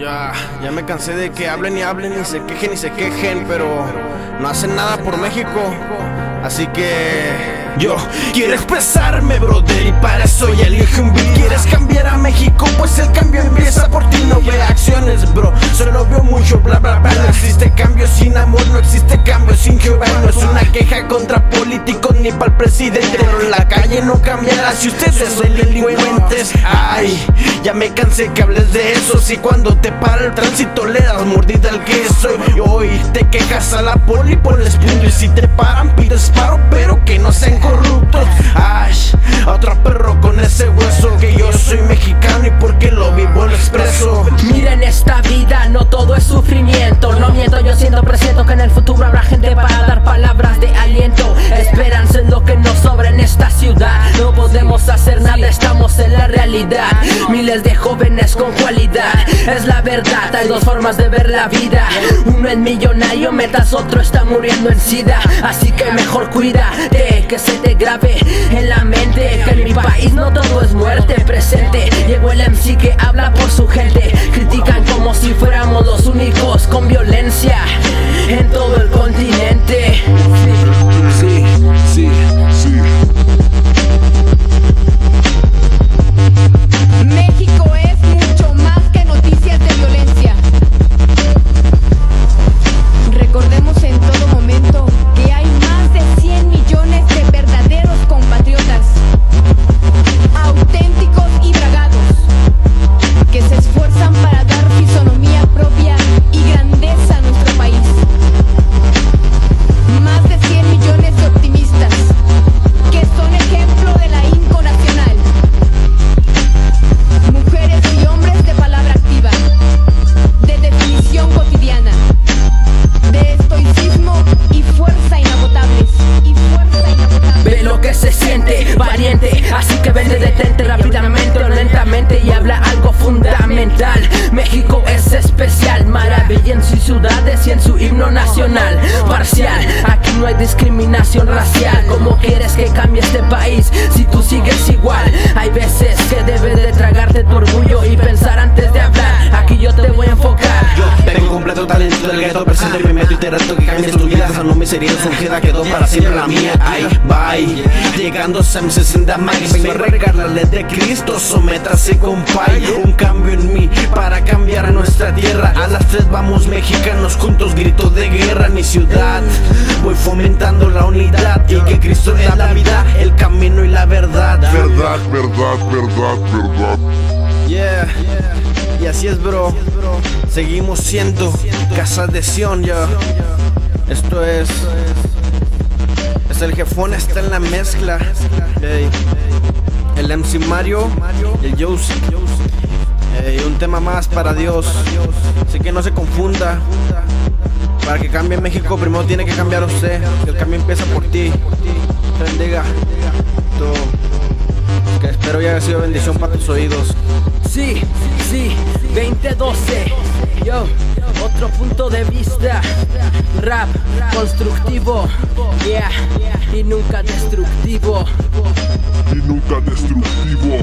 Ya, ya me cansé de que hablen y hablen y se quejen y se quejen, pero no hacen nada por México. Así que yo quiero expresarme, brother, y para eso ya elige un beat. ¿Quieres cambiar a México? Pues el cambio empieza por ti, no ve acciones, bro. Solo veo mucho bla bla bla. No existe cambio sin amor, no existe cambio sin Jehová. No es una queja contra políticos ni para el presidente. Calle no cambiará si ustedes son delincuentes. Ay, ya me cansé que hables de eso. Si cuando te para el tránsito le das mordida al queso. Y hoy te quejas a la poli por el punto. Y si te paran, pides paro, pero que no sean corruptos. Ay, a otro perro con ese hueso. Que yo soy mexicano y porque lo vivo lo expreso. Miren esta vida, no todo es sufrimiento. Podemos hacer nada, estamos en la realidad. Miles de jóvenes con cualidad, es la verdad. Hay dos formas de ver la vida. Uno es millonario, metas otro está muriendo en sida. Así que mejor cuídate, que se te grabe en la mente. Que en mi país no todo es muerte presente. Llegó el MC que habla por su gente. Critican como México es especial, maravilla en sus ciudades y en su himno nacional. Parcial, aquí no hay discriminación racial. ¿Cómo quieres que cambie este país si tú sigues igual? Hay veces y te reto que cambies tu vida Esa no mis heridas surgida quedó para siempre la mía. Ay, bye. Llegando Sam 60 Max Vengo a regalarle de Cristo Sométase compay Un cambio en mí para cambiar a nuestra tierra. A las tres vamos mexicanos juntos Grito de guerra mi ciudad. Voy fomentando la unidad Y que Cristo es la vida El camino y la verdad. Verdad, verdad, verdad, verdad. Yeah. Y así es, bro. Seguimos siendo Casa de Sion, ya. Esto es. Es el jefón, está en la mezcla. Ey. El MC Mario el Josie. Ey, un tema más para Dios. Así que no se confunda. Para que cambie México, primero tiene que cambiar usted. El cambio empieza por ti. Bendiga. Tú. Que espero haya sido bendición para tus oídos. Sí, sí, 2012. Yo, otro punto de vista. Rap constructivo, yeah, y nunca destructivo. Y nunca destructivo.